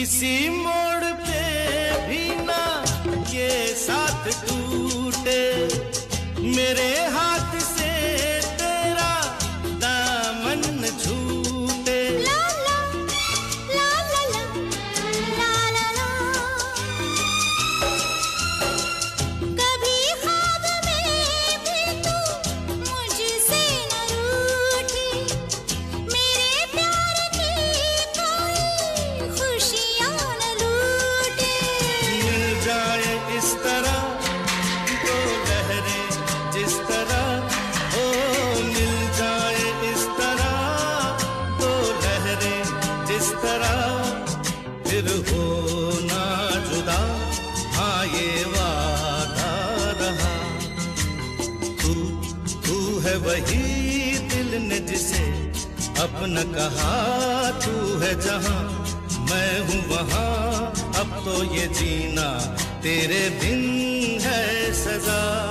किसी मोड़ पे भी ना ये साथ टूटे। मेरे वादा रहा। तू तू है वही दिल ने जिसे अपना कहा, तू है जहाँ। मैं हूँ वहाँ, अब तो ये जीना तेरे बिन है सजा।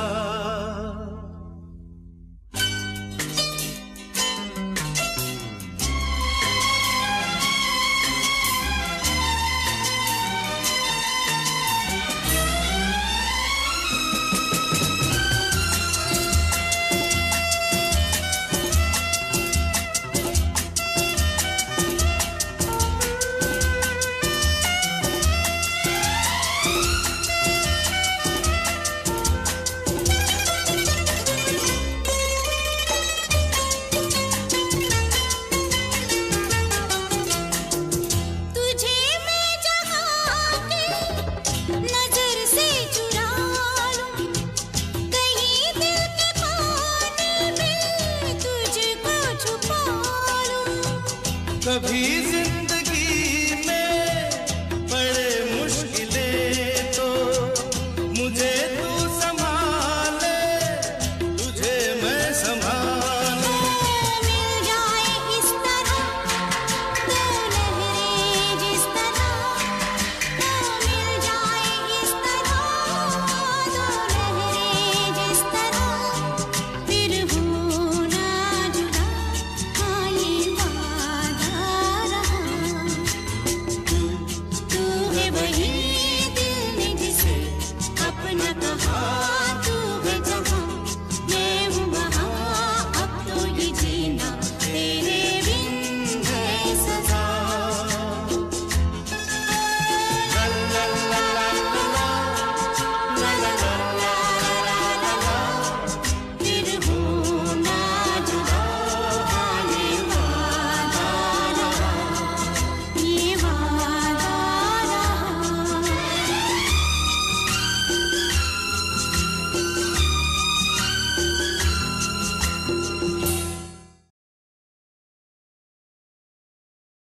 सभी